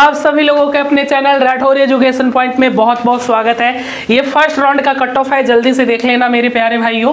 आप सभी लोगों के अपने चैनल राठौर एजुकेशन पॉइंट में बहुत बहुत स्वागत है। ये फ़र्स्ट राउंड का कट ऑफ़ है, जल्दी से देख लेना मेरे प्यारे भाइयों।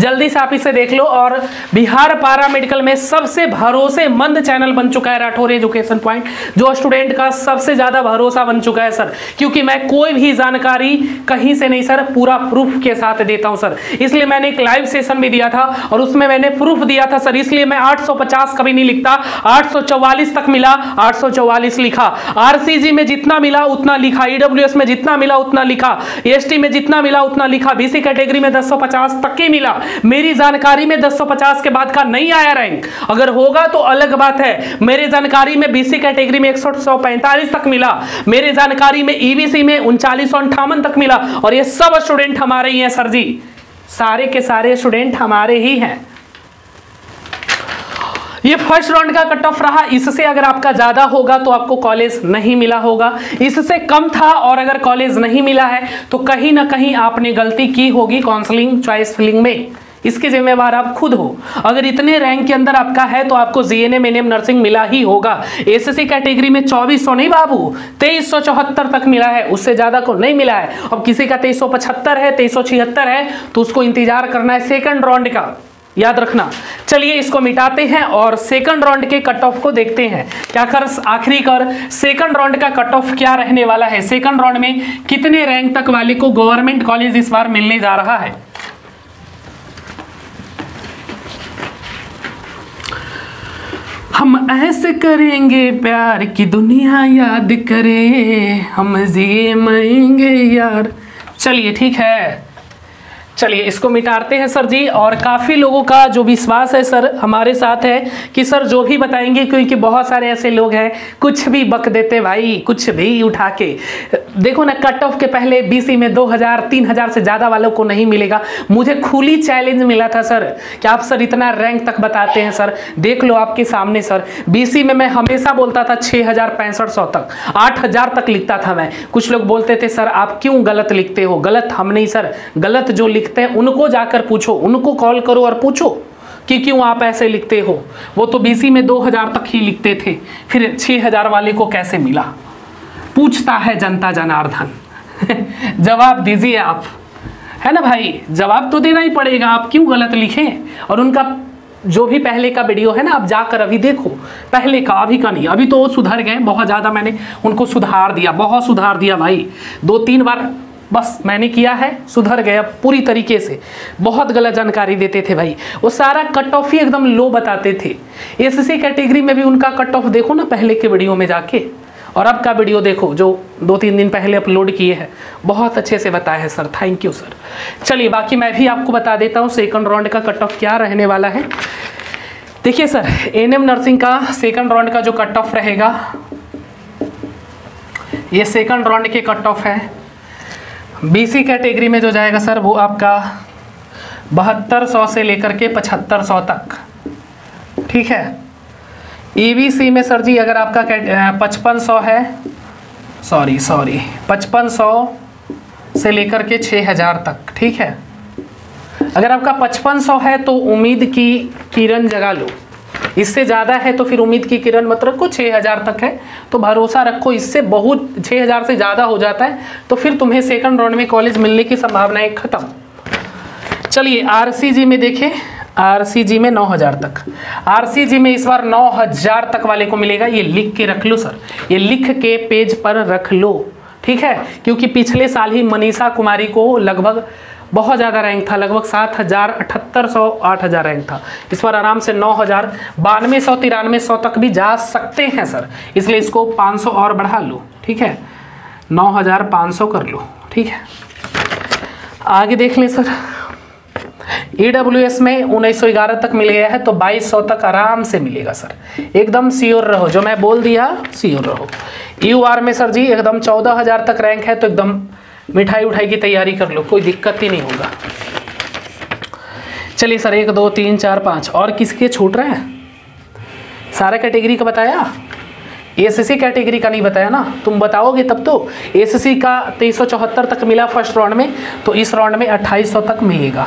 जल्दी से आप इसे देख लो और बिहार पारा मेडिकल में सबसे भरोसेमंद चैनल बन चुका है राठौर एजुकेशन पॉइंट, जो स्टूडेंट का सबसे ज़्यादा भरोसा बन चुका है, सर। क्योंकि मैं कोई भी जानकारी कहीं से नहीं, सर, पूरा प्रूफ के साथ देता हूँ, सर। इसलिए मैंने एक लाइव सेशन भी दिया था और उसमें मैंने प्रूफ दिया था, सर। इसलिए मैं 850 कभी नहीं लिखता 844 तक मिला 844 लिखा। आरसीजी में जितना मिला उतना लिखा ईडब्ल्यूएस में जितना मिला उतना लिखा एसटी में जितना मिला उतना लिखा बीसी कैटेगरी में 1050 तक ही मिला। मेरी जानकारी में 1050 के बाद का नहीं आया रैंक अगर होगा तो अलग बात है। मेरे जानकारी में बीसी कैटेगरी में एक तक मिला। मेरे जानकारी में ईबीसी में उनचालीस तक मिला। और ये सब स्टूडेंट हमारे ही हैं, सर जी। सारे के सारे स्टूडेंट हमारे ही हैं। ये फ़र्स्ट राउंड का कट ऑफ़ रहा। इससे अगर आपका ज़्यादा होगा तो आपको कॉलेज नहीं मिला होगा। इससे कम था और अगर कॉलेज नहीं मिला है तो कहीं ना कहीं आपने गलती की होगी काउंसलिंग चॉइस फिलिंग में। इसके जिम्मेवार आप खुद हो। अगर इतने रैंक के अंदर आपका है तो आपको जीएनएम एनएम नर्सिंग मिला ही होगा। एसएससी कैटेगरी में 2400 नहीं बाबू 2374 तक मिला है। उससे ज़्यादा को नहीं मिला है। अब किसी का 2375 है 2376 है तो उसको इंतज़ार करना है सेकंड राउंड का। याद रखना। चलिए इसको मिटाते हैं और सेकंड राउंड के कट ऑफ़ को देखते हैं। क्या कर आखिरी कर? सेकंड राउंड का कट ऑफ़ क्या रहने वाला है? सेकंड राउंड में कितने रैंक तक वाले को गवर्नमेंट कॉलेज इस बार मिलने जा रहा है? हम ऐसे करेंगे प्यार की दुनिया याद करे। हम जिए मरेंगे यार। चलिए ठीक है। चलिए, इसको मिटाते हैं सर जी, और काफ़ी लोगों का जो विश्वास है सर, हमारे साथ है कि सर जो भी बताएँगे, क्योंकि बहुत सारे ऐसे लोग हैं, कुछ भी बक देते भाई, कुछ भी उठा के। देखो ना कट ऑफ़ के पहले बीसी में 2000 3000 से ज़्यादा वालों को नहीं मिलेगा। मुझे खुली चैलेंज मिला था सर कि आप सर इतना रैंक तक बताते हैं सर देख लो आपके सामने सर बीसी में मैं हमेशा बोलता था छः हज़ार, पैंसठ सौ तक। आठ हज़ार तक लिखता था मैं। कुछ लोग बोलते थे सर आप क्यों गलत लिखते हो? गलत हम नहीं सर गलत जो लिखते हैं, उनको जाकर पूछो, उनको कॉल करो और पूछो कि क्यों आप ऐसे लिखते हो? वो तो बीसी में 2000 तक ही लिखते थे। फिर 6000 वाले को कैसे मिला? पूछता है जनता जनार्दन। जवाब दीजिए आप। है ना भाई? जवाब तो देना ही पड़ेगा। आप क्यों गलत लिखें? और उनका जो भी पहले का वीडियो है ना, आप जाकर अभी देखो। पहले का, अभी का नहीं। अभी तो वो सुधर गए। बहुत ज़्यादा मैंने उनको सुधार दिया। बहुत सुधार दिया भाई। दो तीन बार बस मैंने किया है, सुधर गया पूरी तरीके से। बहुत गलत जानकारी देते थे भाई। वो सारा कट ऑफ़ ही एकदम लो बताते थे। एस कैटेगरी में भी उनका कट ऑफ़ देखो ना पहले के वीडियो में जाके। और अब का वीडियो देखो, जो दो तीन दिन पहले अपलोड किए हैं। बहुत अच्छे से बताया है सर थैंक यू सर चलिए, बाकी मैं भी आपको बता देता हूँ सेकंड राउंड का कट ऑफ़ क्या रहने वाला है। देखिए सर एनएम नर्सिंग का सेकंड राउंड का जो कट ऑफ़ रहेगा, ये सेकंड राउंड के कट ऑफ़ है बीसी कैटेगरी में जो जाएगा सर वो आपका बहत्तर सौ से लेकर के पचहत्तर सौ तक। ठीक है? ईबीसी e में सर जी, अगर आपका पचपन सौ है सॉरी सॉरी पचपन सौ से लेकर के छः हज़ार तक, ठीक है? अगर आपका पचपन सौ है तो उम्मीद की किरण जगा लो। इससे ज़्यादा है तो फिर उम्मीद की किरण मत रखो छः हज़ार तक है। तो भरोसा रखो, इससे बहुत छः हज़ार से ज़्यादा हो जाता है तो फिर तुम्हें सेकंड राउंड में कॉलेज मिलने की संभावनाएँ खत्म। चलिए आर में देखें। आरसीजी में नौ हज़ार तक। आरसीजी में इस बार नौ हज़ार तक वाले को मिलेगा। ये लिख के रख लो, सर। ये लिख के पेज पर रख लो। ठीक है? क्योंकि पिछले साल ही मनीषा कुमारी को लगभग बहुत ज़्यादा रैंक था। लगभग सात हज़ार अठहत्तर सौ, आठ हज़ार रैंक था। इस बार आराम से नौ हज़ार बानवे सौ, तिरानवे सौ तक भी जा सकते हैं, सर। इसलिए इसको पाँच सौ और बढ़ा लो। ठीक है? नौ हज़ार पाँच सौ कर लो। ठीक है? आगे देख लें, सर। ई डब्ल्यू एस में उन्नीस सौ ग्यारह तक मिल गया है तो बाईस सौ तक आराम से मिलेगा, सर। एकदम सियोर रहो, जो मैं बोल दिया, सियोर रहो। यू आर में, सर जी, एकदम चौदह हज़ार तक रैंक है तो एकदम मिठाई उठाई की तैयारी कर लो, कोई दिक्कत ही नहीं होगा। चलिए, सर, एक, दो, तीन, चार, पाँच, और किसके छूट रहे हैं? सारा कैटेगरी का बताया? एसएससी कैटेगरी का नहीं बताया ना? तुम बताओगे तब तो। एसएससी का तेईस तक मिला फ़र्स्ट राउंड में तो इस राउंड में 2800 तक मिलेगा।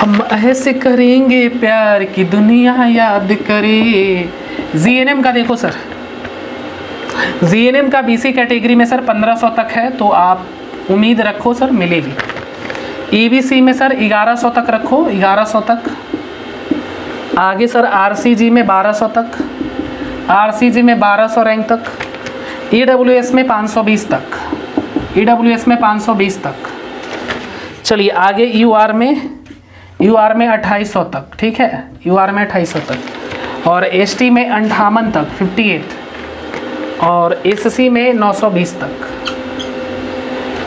हम ऐसे करेंगे प्यार की दुनिया याद करे। जी एन एम का देखो सर। जी एन एम का बी सी कैटेगरी में सर 1500 तक है तो आप उम्मीद रखो सर, मिलेगी। ई बी सी में सर 1100 तक रखो 1100 तक। आगे सर आर सी जी में 1200 तक। आर सी जी में 1200 रैंक तक। ई डब्ल्यू एस में 520 तक। ई डब्ल्यू एस में 520 तक। चलिए आगे यू आर में। यूआर में 2800 तक, ठीक है? यू आर में 2800 तक। और एस टी में अंठावन तक 58 और एस सी में 920 तक।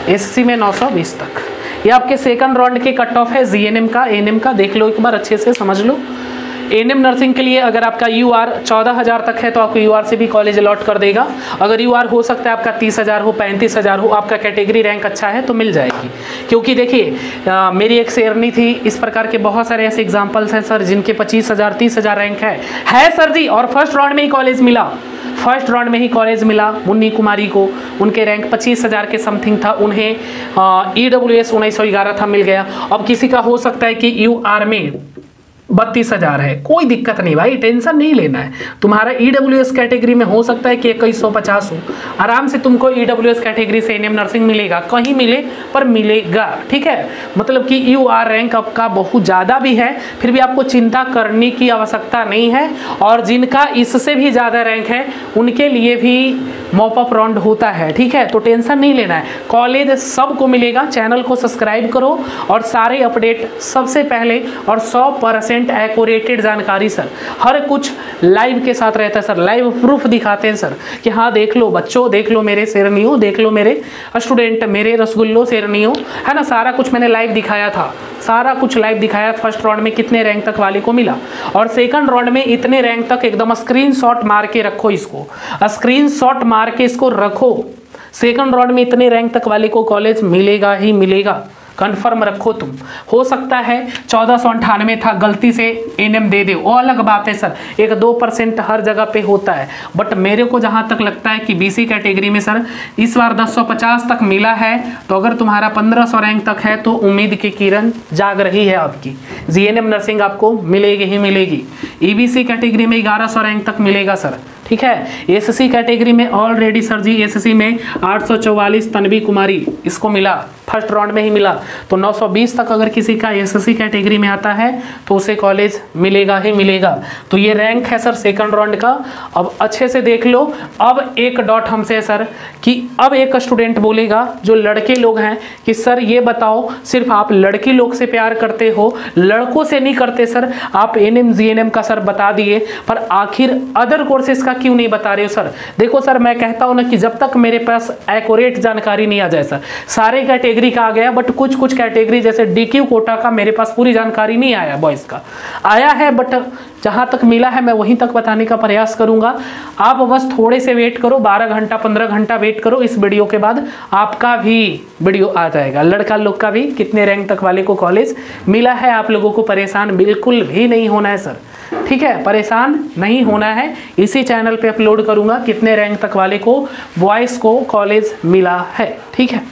एस सी में 920 तक। ये आपके सेकंड राउंड के कट ऑफ़ है जी एन एम का एन एम का, देख लो एक बार अच्छे से, समझ लो। एएनएम नर्सिंग के लिए अगर आपका यू आर चौदह हज़ार तक है तो आपको यू आर से भी कॉलेज अलॉट कर देगा। अगर यू आर हो सकता है आपका तीस हज़ार हो, पैंतीस हज़ार हो, आपका कैटेगरी रैंक अच्छा है तो मिल जाएगी। क्योंकि देखिए मेरी एक शेरनी थी, इस प्रकार के बहुत सारे ऐसे एग्जाम्पल्स हैं, सर, जिनके पच्चीस हज़ार, तीस हज़ार रैंक है। है, सर जी, और फ़र्स्ट राउंड में ही कॉलेज मिला। फ़र्स्ट राउंड में ही कॉलेज मिला मुन्नी कुमारी को। उनके रैंक पच्चीस हज़ार के समथिंग था, उन्हें ई डब्ल्यू एस उन्नीस सौ ग्यारह था, मिल गया। अब किसी का हो सकता है कि यू आर में बत्तीस हज़ार है। कोई दिक्कत नहीं भाई, टेंशन नहीं लेना है। तुम्हारा ईडब्ल्यू एस कैटेगरी में हो सकता है कि इक्कीस सौ पचास हो। आराम से तुमको ईडब्ल्यू एस कैटेगरी से एनएम नर्सिंग मिलेगा। कहीं मिले, पर मिलेगा, ठीक है? मतलब कि यू आर रैंक आपका बहुत ज़्यादा भी है, फिर भी आपको चिंता करने की आवश्यकता नहीं है। और जिनका इससे भी ज़्यादा रैंक है, उनके लिए भी मॉपअप राउंड होता है, ठीक है? तो टेंशन नहीं लेना है। कॉलेज सबको मिलेगा, चैनल को सब्सक्राइब करो और सारे अपडेट सबसे पहले और सौ परसेंट परसेंट एक्यूरेटेड जानकारी, सर। हर कुछ लाइव के साथ रहता है, सर। लाइव प्रूफ दिखाते हैं, सर, कि हाँ देख लो बच्चों, देख लो मेरे शेरनियों, देख लो मेरे स्टूडेंट मेरे रसगुल्लो, शेरनियों, है ना? सारा कुछ मैंने लाइव दिखाया था। सारा कुछ लाइव दिखाया। फ़र्स्ट राउंड में कितने रैंक तक वाले को मिला? और सेकंड राउंड में इतने रैंक तक एकदम स्क्रीनशॉट मार के रखो इसको। स्क्रीनशॉट मार के इसको रखो। सेकंड राउंड में इतने रैंक तक वाले को कॉलेज मिलेगा ही मिलेगा। कन्फर्म रखो तुम। हो सकता है चौदह सौ अंठानवे था, गलती से एनएम दे दे। वो अलग बात है सर। एक दो परसेंट हर जगह पे होता है। बट मेरे को जहाँ तक लगता है कि बीसी कैटेगरी में सर, इस बार 1050 तक मिला है। तो अगर तुम्हारा 1500 रैंक तक है तो उम्मीद की किरण जाग रही है आपकी। जीएनएम नर्सिंग आपको मिलेगी ही मिलेगी। ईबीसी कैटेगरी में 1100 रैंक तक मिलेगा सर। ठीक है? एससी कैटेगरी में ऑलरेडी सर जी एसएससी में 844 तनवी कुमारी, इसको मिला फ़र्स्ट राउंड में ही मिला। तो 920 तक अगर किसी का एसएससी कैटेगरी में आता है तो उसे कॉलेज मिलेगा ही मिलेगा। तो ये रैंक है सर सेकंड राउंड का। अब अच्छे से देख लो। अब एक डॉट हमसे है सर कि अब एक स्टूडेंट बोलेगा, जो लड़के लोग हैं, कि सर ये बताओ, सिर्फ़ आप लड़की लोग से प्यार करते हो, लड़कों से नहीं करते सर आप एन एम का सर बता दिए, पर आखिर अदर कोर्सेज का क्यों नहीं बता रहे हो, सर? देखो, सर, मैं कहता हूँ ना कि जब तक मेरे पास एक्यूरेट जानकारी नहीं आ जाए, सर, सारे कैटेगरी का आ गया बट कुछ कुछ कैटेगरी जैसे डीक्यू कोटा का मेरे पास पूरी जानकारी नहीं आया बॉयज़ का। आया है बट जहाँ तक मिला है, मैं वहीं तक बताने का प्रयास करूँगा। आप बस थोड़े से वेट करो 12 घंटा 15 घंटा वेट करो, इस वीडियो के बाद आपका भी वीडियो आ जाएगा। लड़का लोग का भी, कितने रैंक तक वाले को कॉलेज मिला है, आप लोगों को परेशान बिल्कुल भी नहीं होना है, सर। ठीक है? परेशान नहीं होना है। इसी चैनल पे अपलोड करूँगा कितने रैंक तक वाले को वॉइस को कॉलेज मिला है। ठीक है?